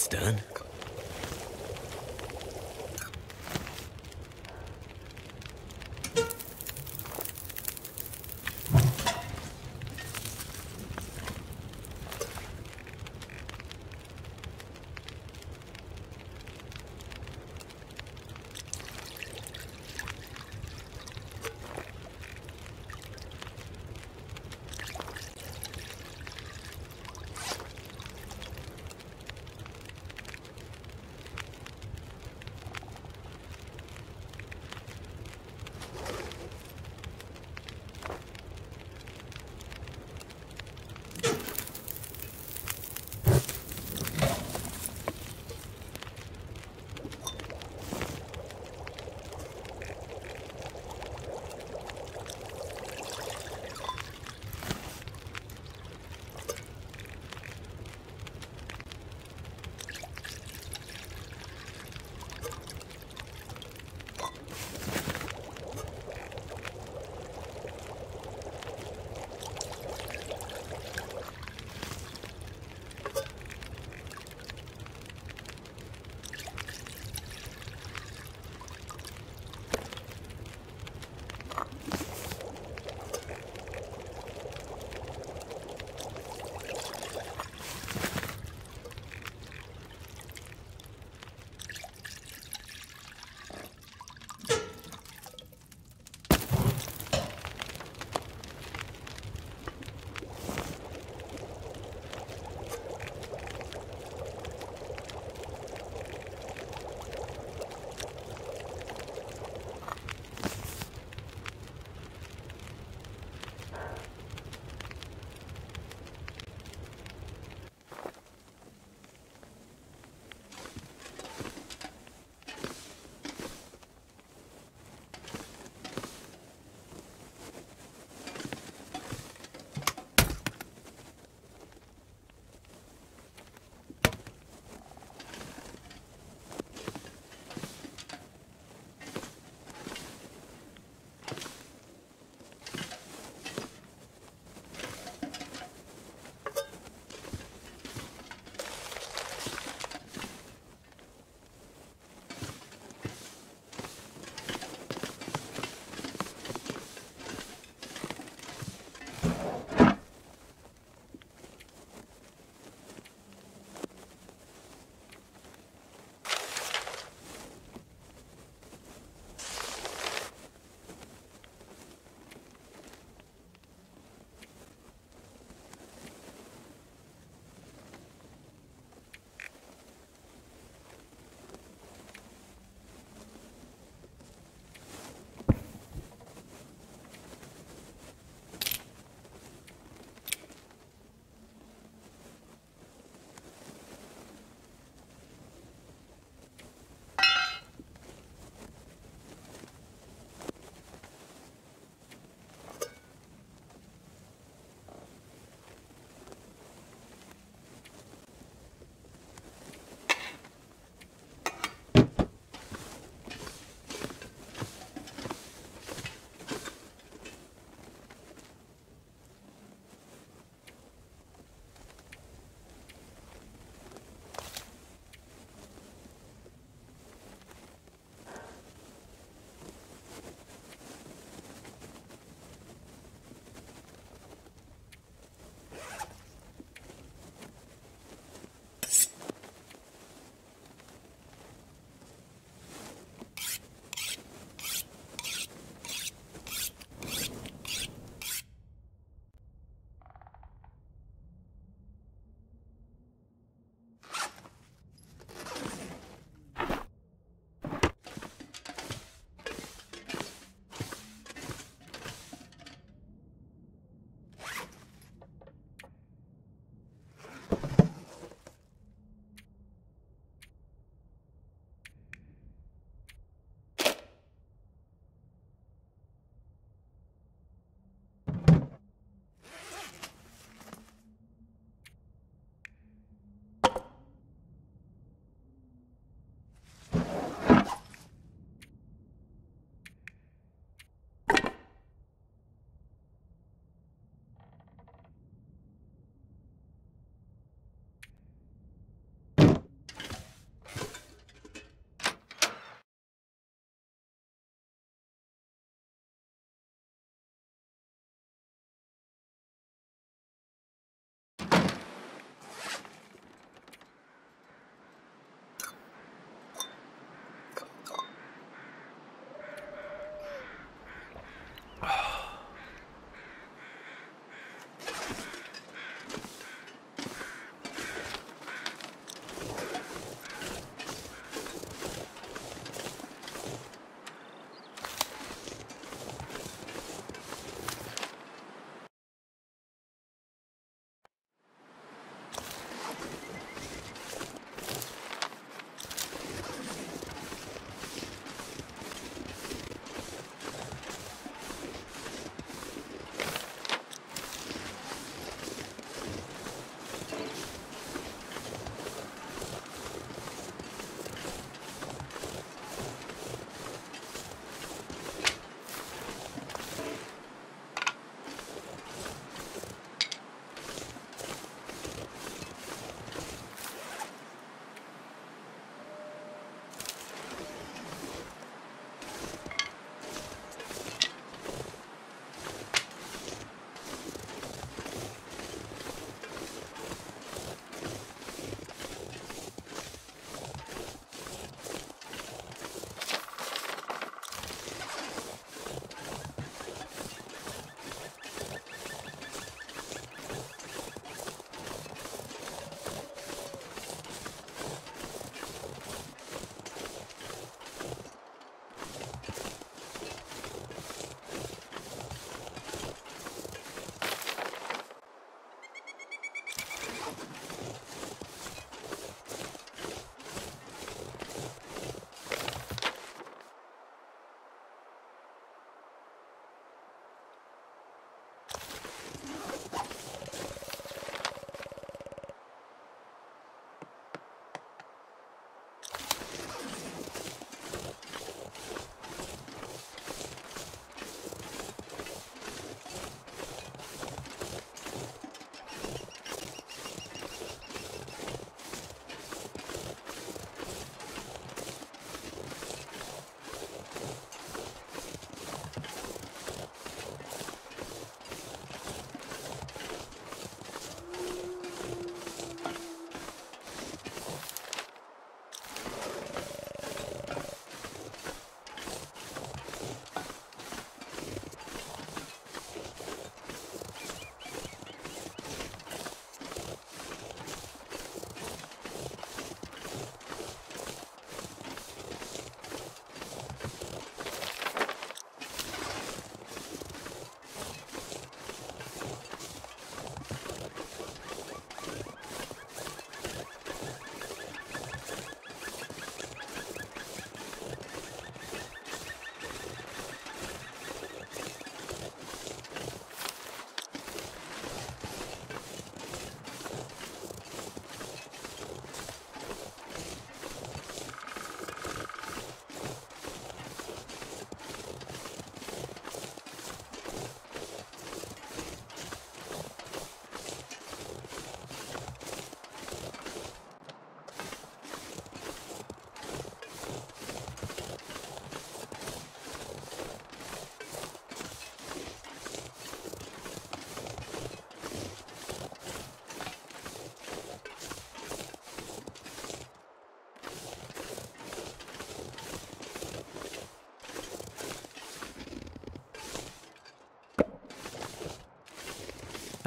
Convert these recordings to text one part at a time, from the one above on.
that's done.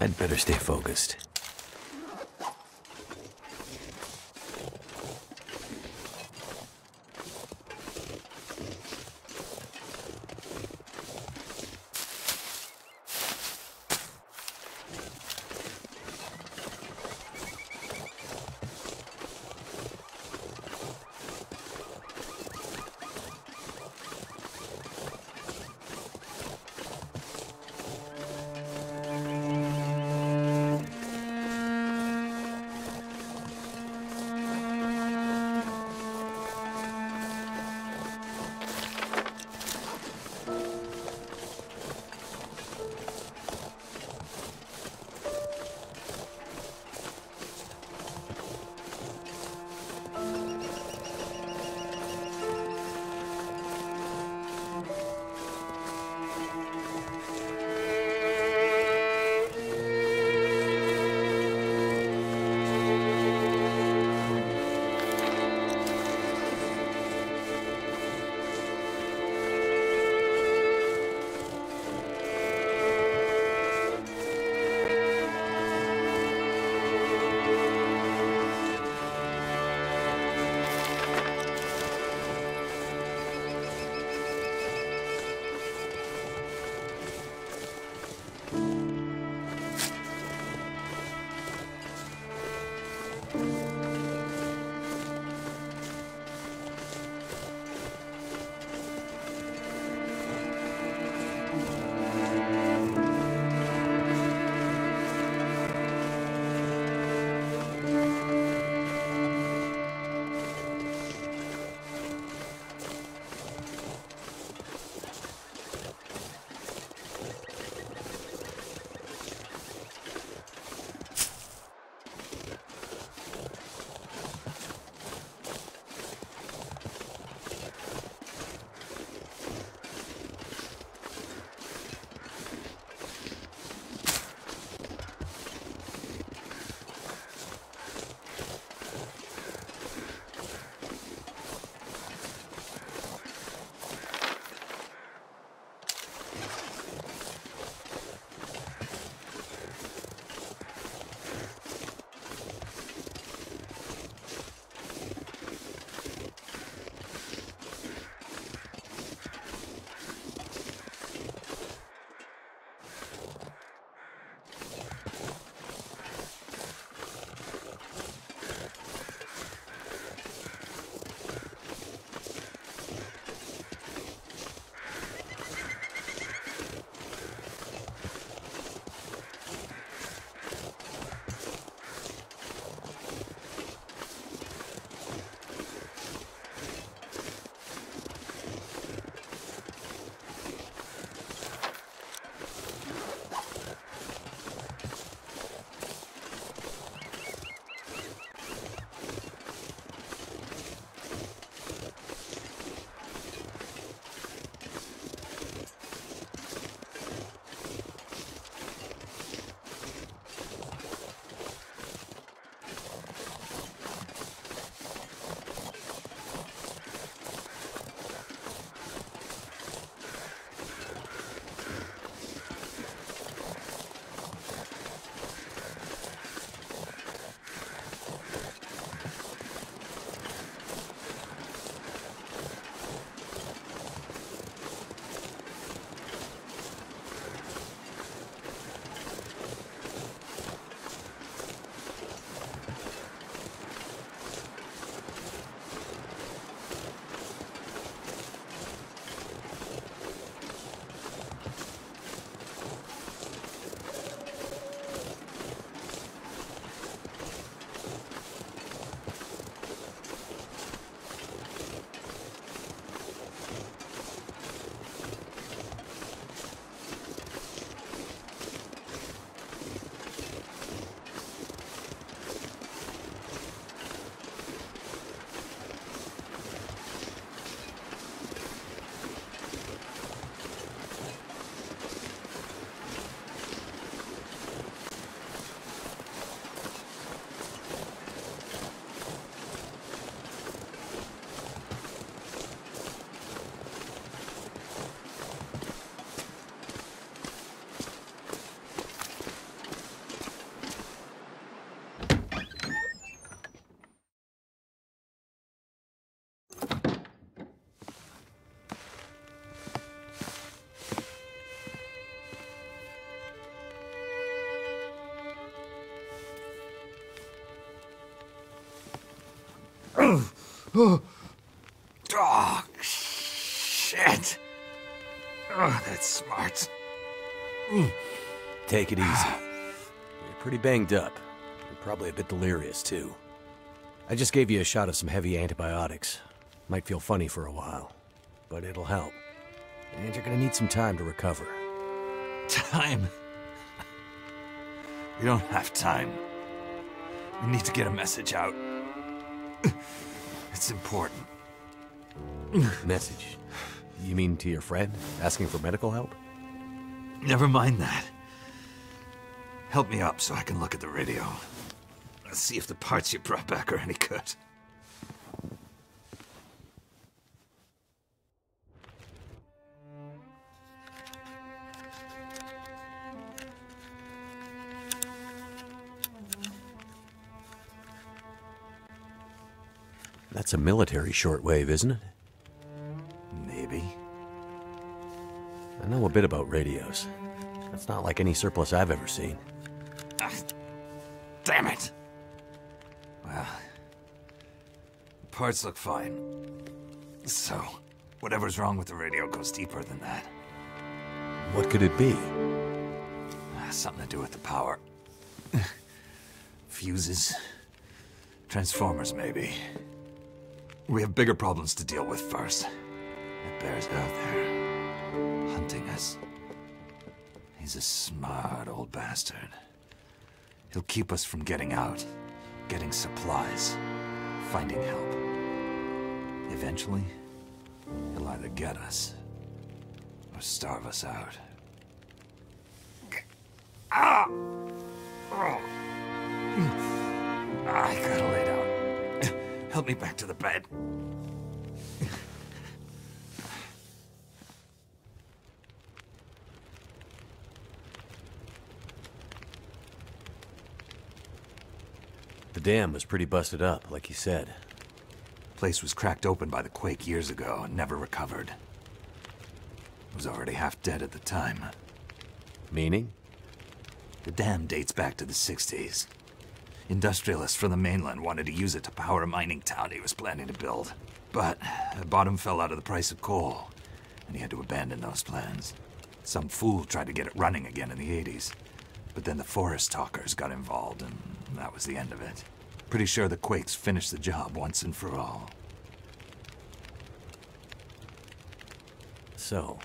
I'd better stay focused. Oh, shit. Oh, that's smart. Take it easy. You're pretty banged up. You're probably a bit delirious, too. I just gave you a shot of some heavy antibiotics. Might feel funny for a while, but it'll help. And you're gonna need some time to recover. Time? We don't have time. We need to get a message out. It's important. Message? You mean to your friend? Asking for medical help? Never mind that. Help me up so I can look at the radio. Let's see if the parts you brought back are any good. That's a military shortwave, isn't it? Maybe. I know a bit about radios. That's not like any surplus I've ever seen. Ah, damn it! Well, the parts look fine. So, whatever's wrong with the radio goes deeper than that. What could it be? Ah, Something to do with the power. Fuses. Transformers, maybe. We have bigger problems to deal with first. That bear's out there, hunting us. He's a smart old bastard. He'll keep us from getting out, getting supplies, finding help. Eventually, he'll either get us or starve us out. Help me back to the bed. The dam was pretty busted up, like you said. Place was cracked open by the quake years ago and never recovered. It was already half dead at the time. Meaning? The dam dates back to the 60s. Industrialists from the mainland wanted to use it to power a mining town he was planning to build. But the bottom fell out of the price of coal, and he had to abandon those plans. Some fool tried to get it running again in the 80s. But then the forest talkers got involved, and that was the end of it. Pretty sure the Quakes finished the job once and for all. So,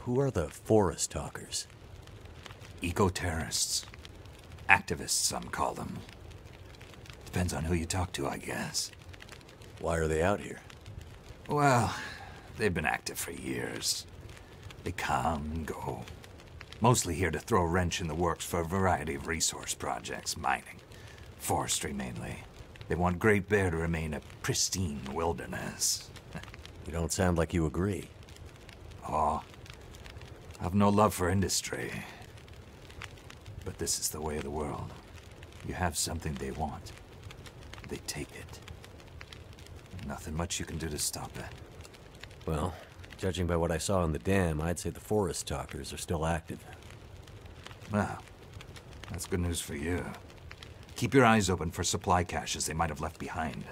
who are the forest talkers? Eco-terrorists. Activists, some call them. Depends on who you talk to, I guess. Why are they out here? Well, they've been active for years. They come and go. Mostly here to throw a wrench in the works for a variety of resource projects, mining, forestry mainly. They want Great Bear to remain a pristine wilderness. You don't sound like you agree. Oh, I've no love for industry. But this is the way of the world. You have something they want. They take it. Nothing much you can do to stop it. Well, judging by what I saw in the dam, I'd say the forest talkers are still active. Well, that's good news for you. Keep your eyes open for supply caches they might have left behind.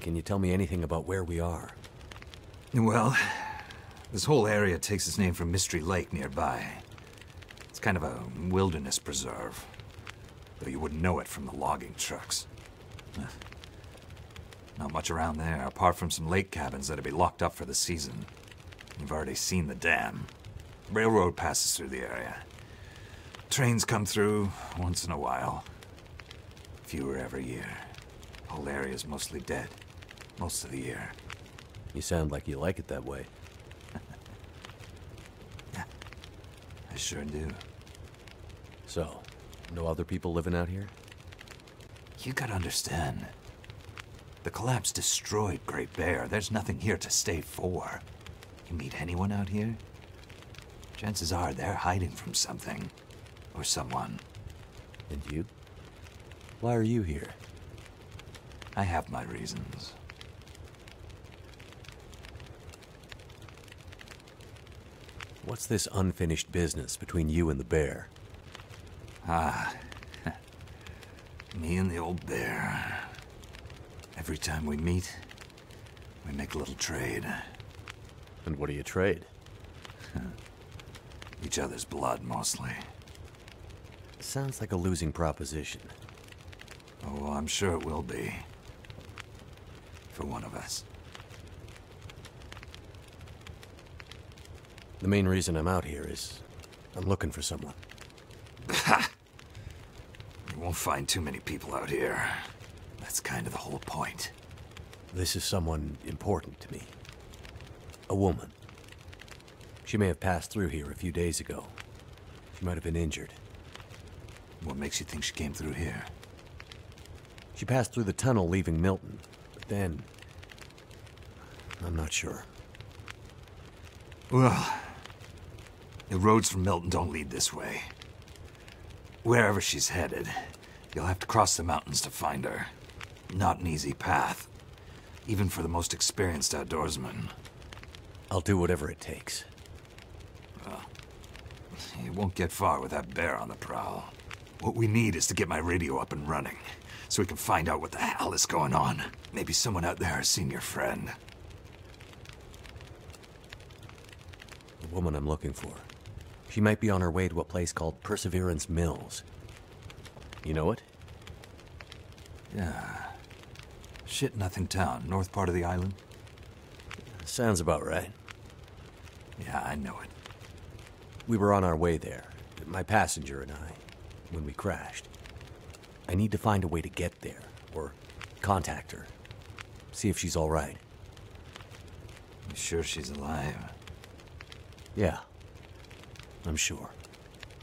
Can you tell me anything about where we are? Well, this whole area takes its name from Mystery Lake nearby. It's kind of a wilderness preserve, though you wouldn't know it from the logging trucks. Not much around there, apart from some lake cabins that'd be locked up for the season. You've already seen the dam. Railroad passes through the area. Trains come through once in a while. Fewer every year. Whole area's mostly dead. Most of the year. You sound like you like it that way. Sure do. So, no other people living out here? You gotta understand. The collapse destroyed Great Bear. There's nothing here to stay for. You meet anyone out here? Chances are they're hiding from something. Or someone. And you? Why are you here? I have my reasons. What's this unfinished business between you and the bear? Ah. Me and the old bear. Every time we meet, we make a little trade. And what do you trade? Each other's blood, mostly. Sounds like a losing proposition. Oh, I'm sure it will be. For one of us. The main reason I'm out here is I'm looking for someone. You won't find too many people out here. That's kind of the whole point. This is someone important to me. A woman. She may have passed through here a few days ago. She might have been injured. What makes you think she came through here? She passed through the tunnel leaving Milton, but then. I'm not sure. Well, the roads from Milton don't lead this way. Wherever she's headed, you'll have to cross the mountains to find her. Not an easy path, even for the most experienced outdoorsman. I'll do whatever it takes. You won't get far with that bear on the prowl. What we need is to get my radio up and running, so we can find out what the hell is going on. Maybe someone out there has seen your friend. The woman I'm looking for. She might be on her way to a place called Perseverance Mills. You know it? Yeah. Shit Nothing Town, north part of the island? Sounds about right. Yeah, I know it. We were on our way there, my passenger and I, when we crashed. I need to find a way to get there, or contact her. See if she's alright. You sure she's alive? Yeah. I'm sure.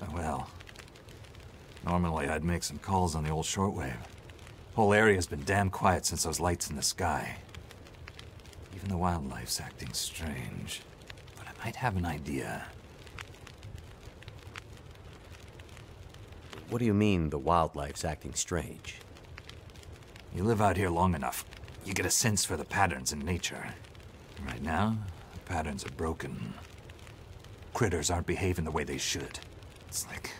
Oh, well. Normally, I'd make some calls on the old shortwave. Whole area's been damn quiet since those lights in the sky. Even the wildlife's acting strange. But I might have an idea. What do you mean the wildlife's acting strange? You live out here long enough, you get a sense for the patterns in nature. Right now, the patterns are broken. Critters aren't behaving the way they should. It's like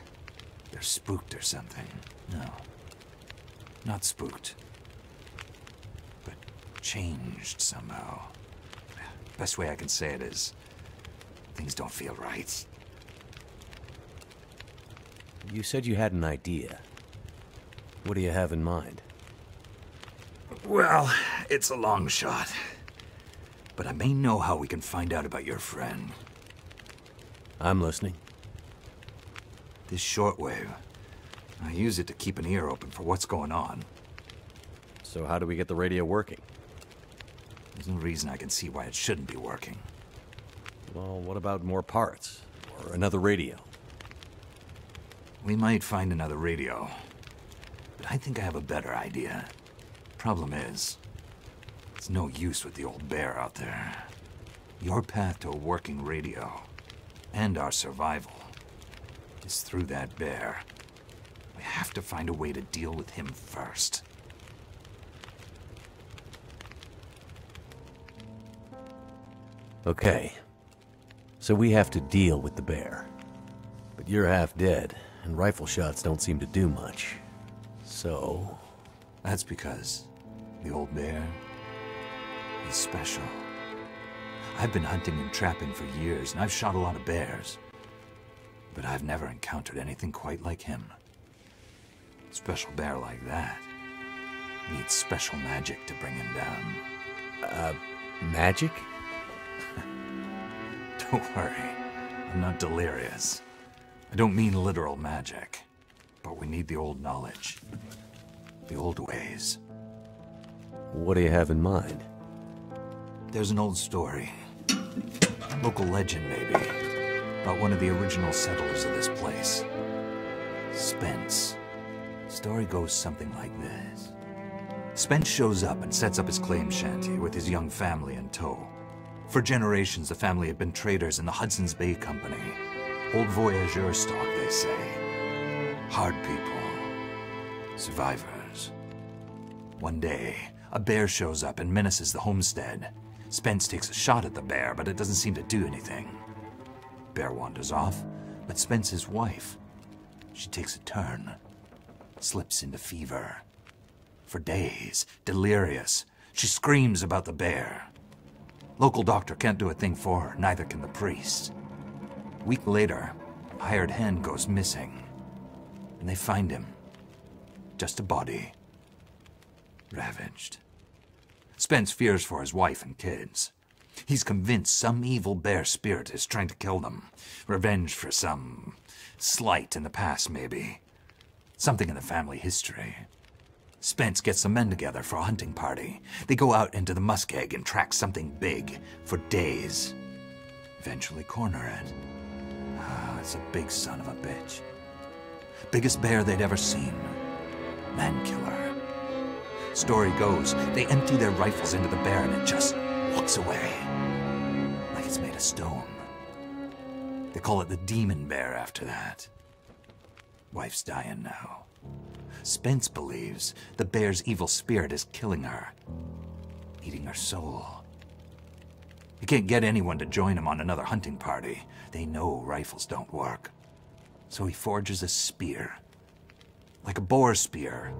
they're spooked or something. No. Not spooked. But changed somehow. Best way I can say it is things don't feel right. You said you had an idea. What do you have in mind? Well, it's a long shot. But I may know how we can find out about your friend. I'm listening. This shortwave. I use it to keep an ear open for what's going on. So, how do we get the radio working? There's no reason I can see why it shouldn't be working. Well, what about more parts? Or another radio? We might find another radio. But I think I have a better idea. Problem is, it's no use with the old bear out there. Your path to a working radio, and our survival, is through that bear. We have to find a way to deal with him first. Okay. So we have to deal with the bear. But you're half dead, and rifle shots don't seem to do much. So. That's because the old bear is special. I've been hunting and trapping for years, and I've shot a lot of bears. But I've never encountered anything quite like him. Special bear like that needs special magic to bring him down. Uh, magic? Don't worry, I'm not delirious. I don't mean literal magic, but we need the old knowledge, the old ways. What do you have in mind? There's an old story, local legend maybe, about one of the original settlers of this place. Spence. Story goes something like this. Spence shows up and sets up his claim shanty with his young family in tow. For generations, the family had been traders in the Hudson's Bay Company. Old voyageur stock, they say. Hard people. Survivors. One day, a bear shows up and menaces the homestead. Spence takes a shot at the bear, but it doesn't seem to do anything. Bear wanders off, but Spence's wife, she takes a turn. slips into fever. For days, delirious, she screams about the bear. Local doctor can't do a thing for her, neither can the priest. Week later, hired hand goes missing. And they find him. Just a body. Ravaged. Spence fears for his wife and kids. He's convinced some evil bear spirit is trying to kill them. Revenge for some slight in the past, maybe. Something in the family history. Spence gets some men together for a hunting party. They go out into the muskeg and track something big for days. Eventually corner it. Ah, it's a big son of a bitch. Biggest bear they'd ever seen. Man killer. Story goes, they empty their rifles into the bear and it just walks away. Like it's made of stone. They call it the demon bear after that. Wife's dying now. Spence believes the bear's evil spirit is killing her, eating her soul. He can't get anyone to join him on another hunting party. They know rifles don't work. So he forges a spear. Like a boar spear,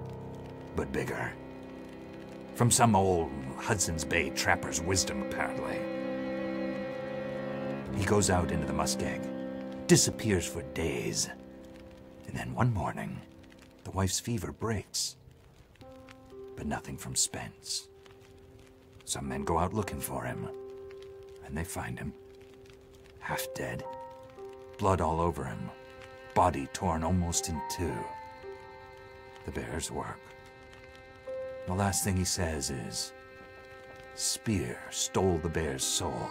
but bigger. From some old Hudson's Bay trapper's wisdom, apparently. He goes out into the muskeg, disappears for days, and then one morning, the wife's fever breaks. But nothing from Spence. Some men go out looking for him, and they find him. Half dead, blood all over him, body torn almost in two. The bear's work. The last thing he says is, Spear stole the bear's soul.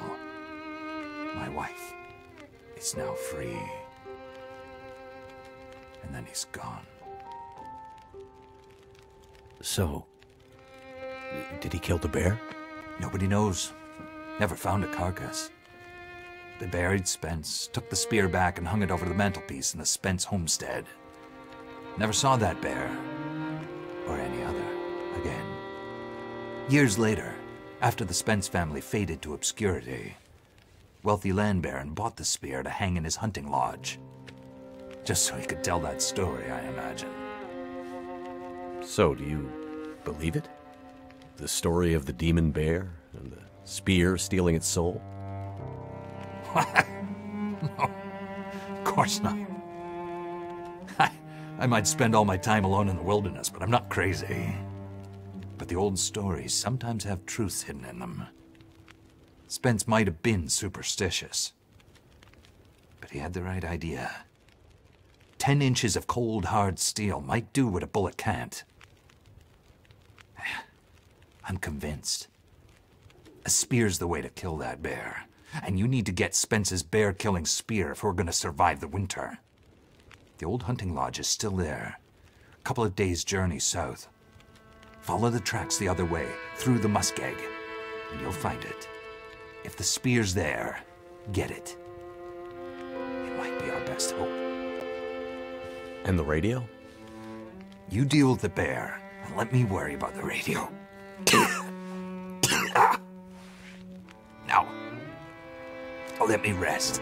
My wife is now free. And then he's gone. So, did he kill the bear? Nobody knows. Never found a carcass. They buried Spence, took the spear back, and hung it over the mantelpiece in the Spence homestead. Never saw that bear, or any other. Years later, after the Spence family faded to obscurity, wealthy land baron bought the spear to hang in his hunting lodge. Just so he could tell that story, I imagine. So, do you believe it? The story of the demon bear and the spear stealing its soul? no, of course not. I, I might spend all my time alone in the wilderness, but I'm not crazy. The old stories sometimes have truths hidden in them. Spence might have been superstitious, but he had the right idea. Ten inches of cold, hard steel might do what a bullet can't. I'm convinced. A spear's the way to kill that bear. And you need to get Spence's bear-killing spear if we're gonna survive the winter. The old hunting lodge is still there. A couple of days' journey south. Follow the tracks the other way, through the muskeg, and you'll find it. If the spear's there, get it. It might be our best hope. And the radio? You deal with the bear, and let me worry about the radio. now, let me rest.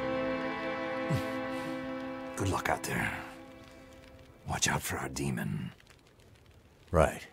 Good luck out there. Watch out for our demon. Right.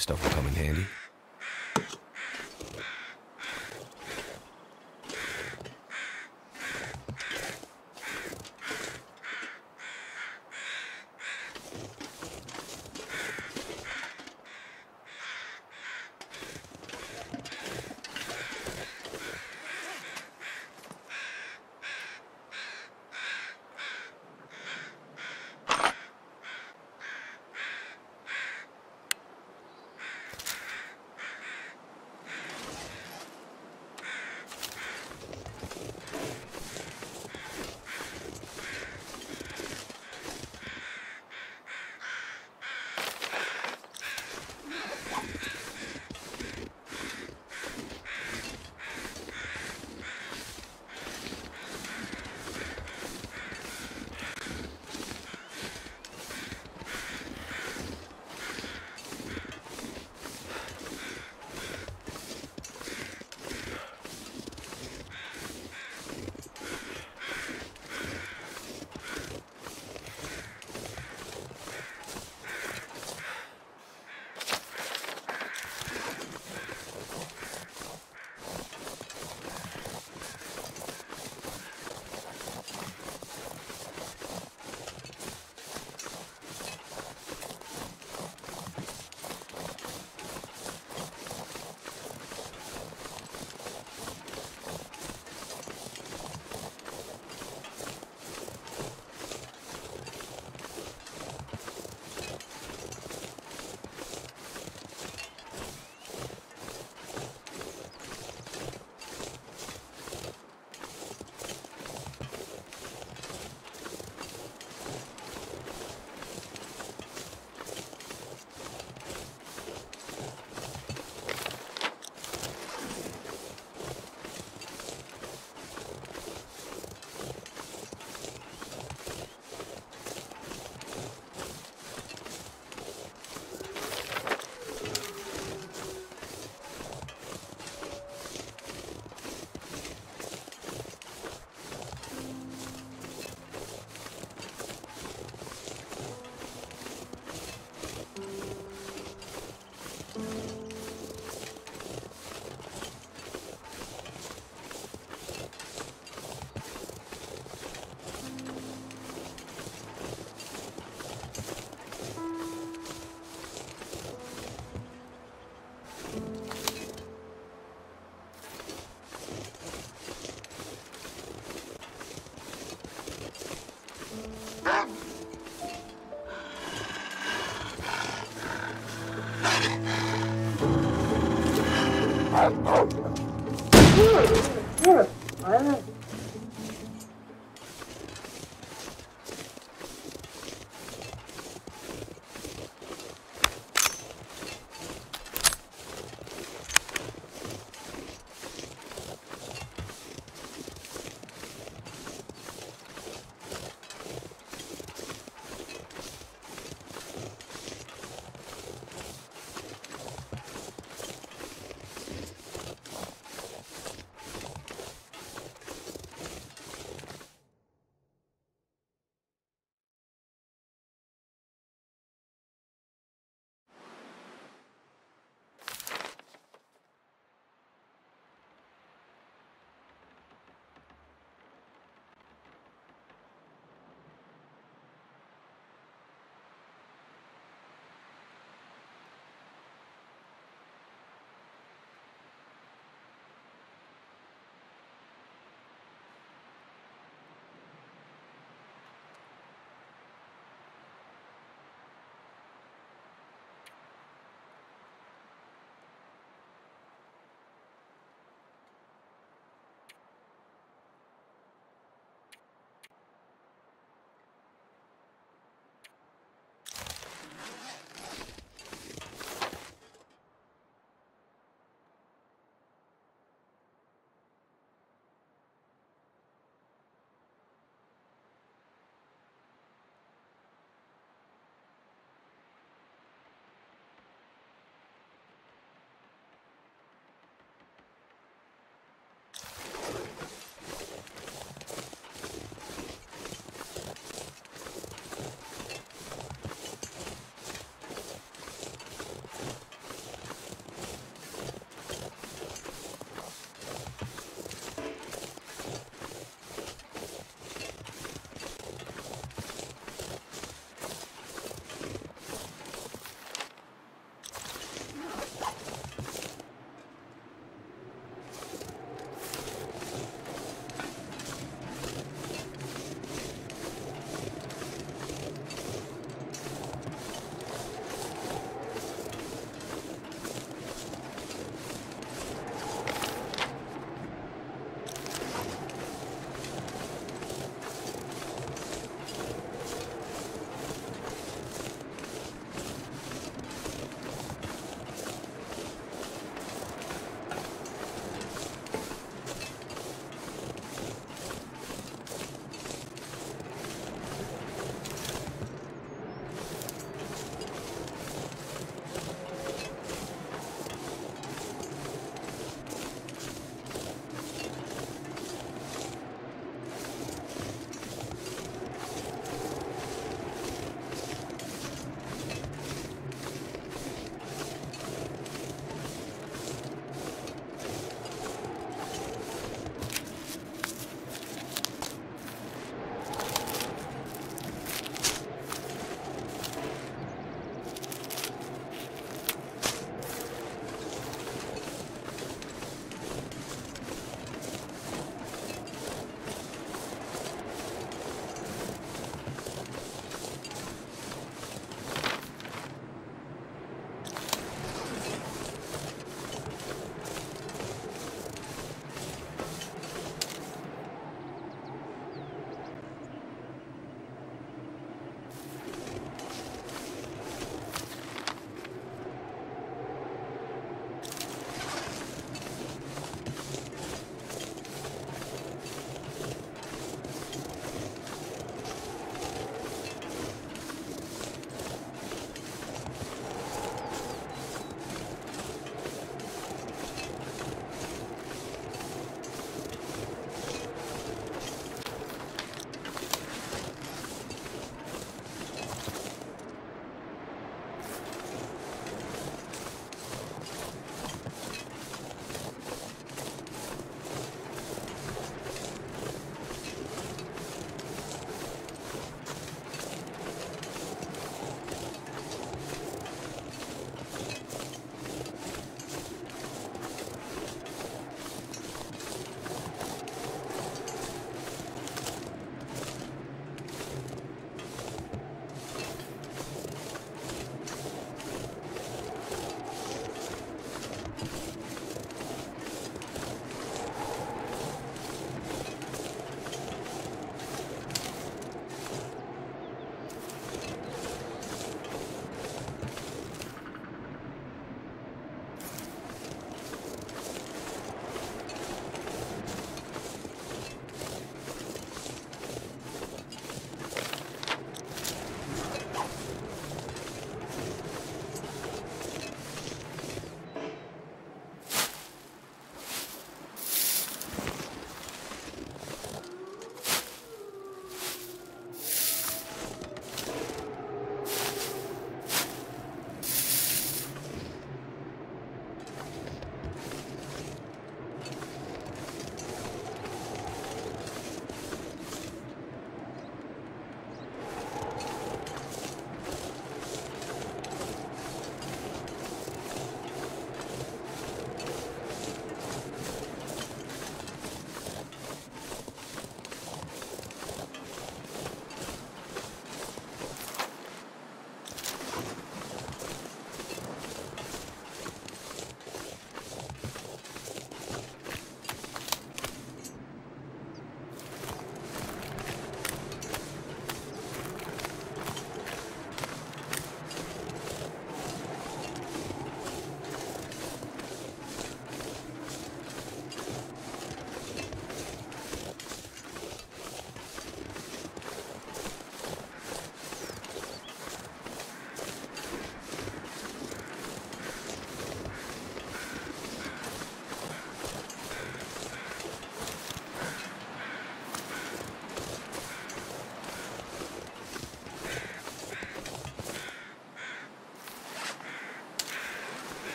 Stuff will come in handy.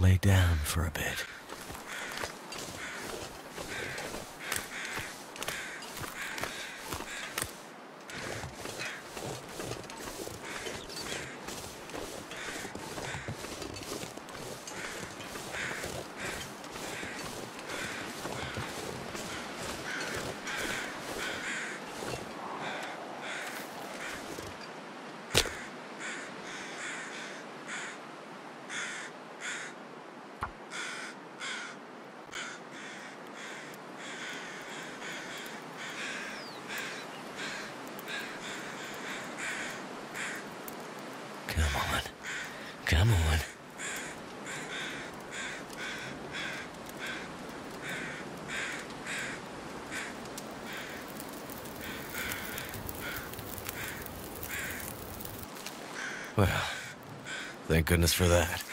Lay down for a bit. Come on. Come on. Well, thank goodness for that.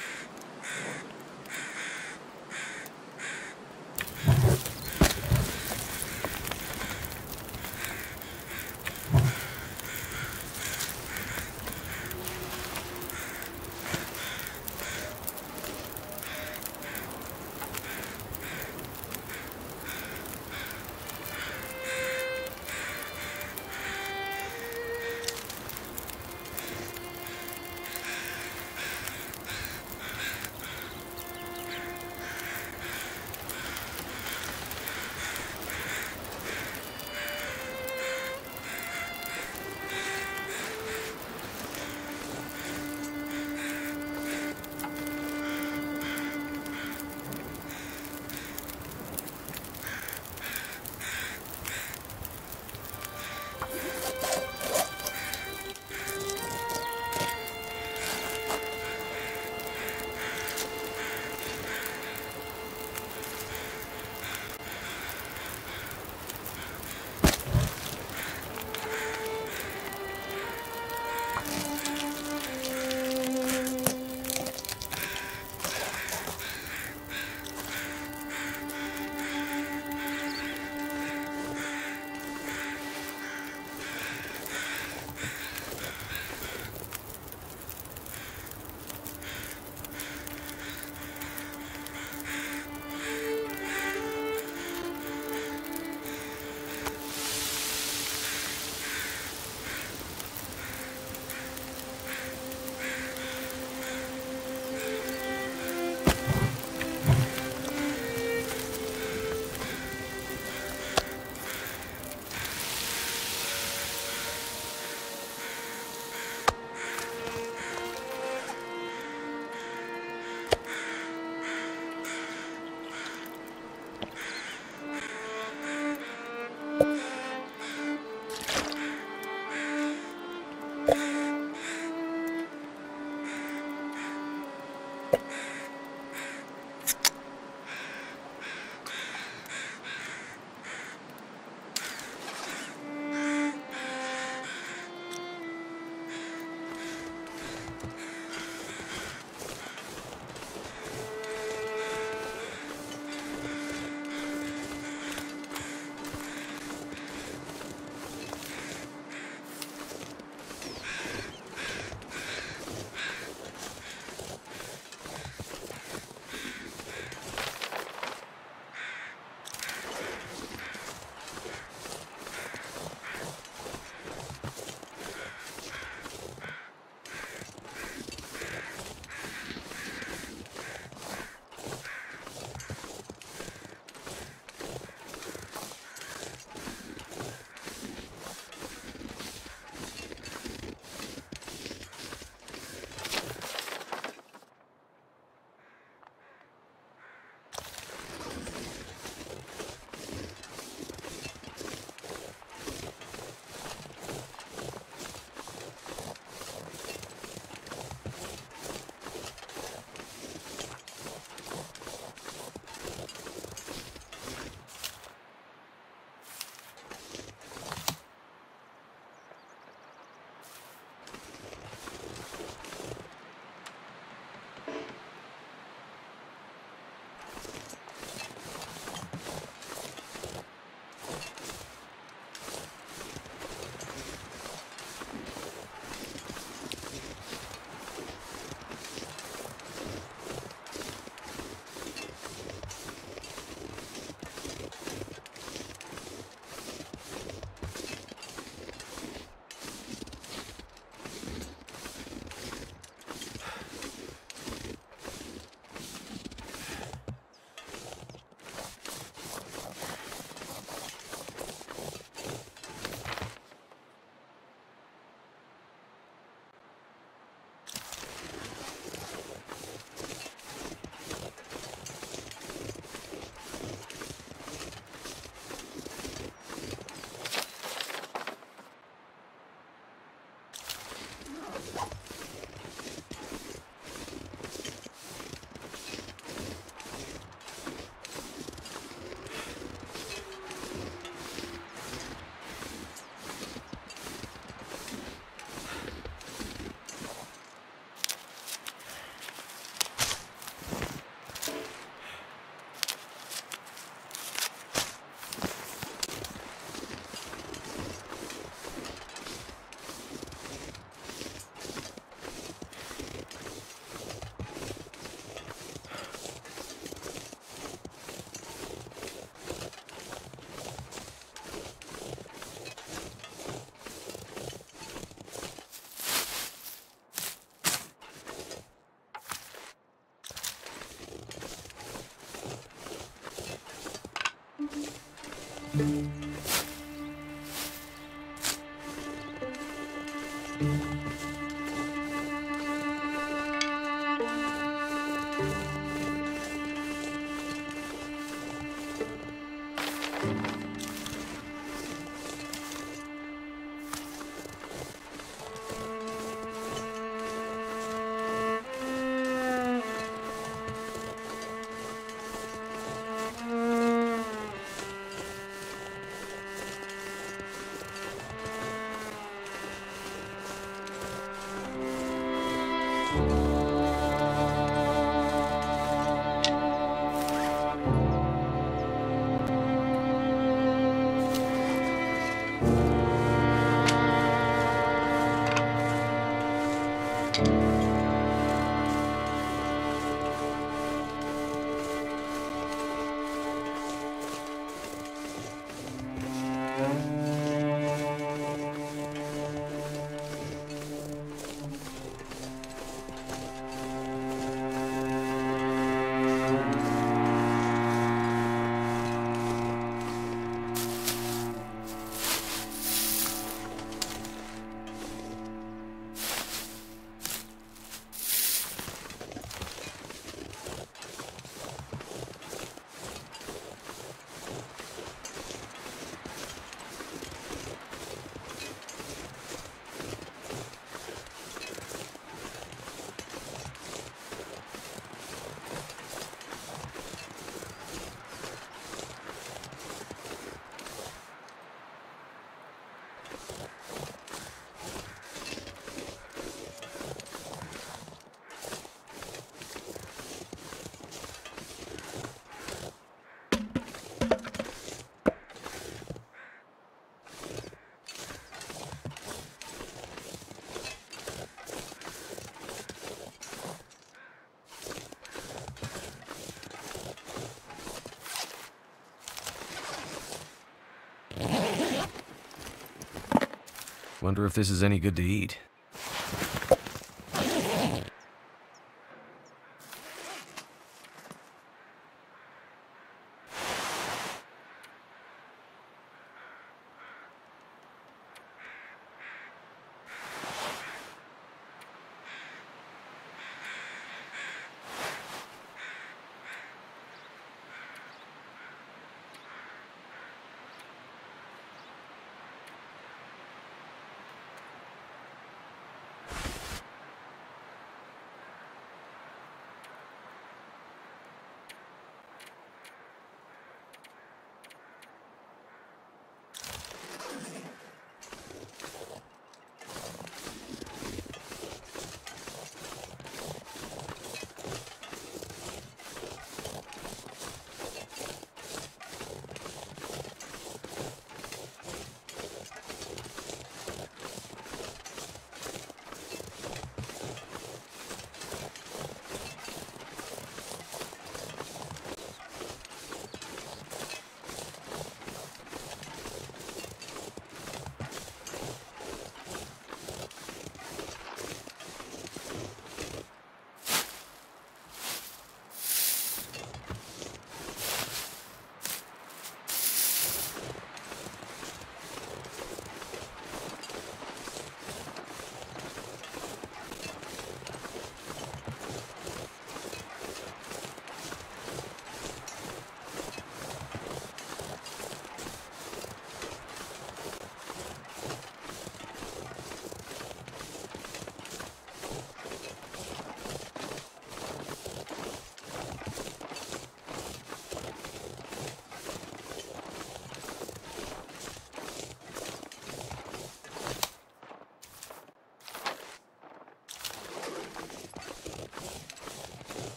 Wonder if this is any good to eat.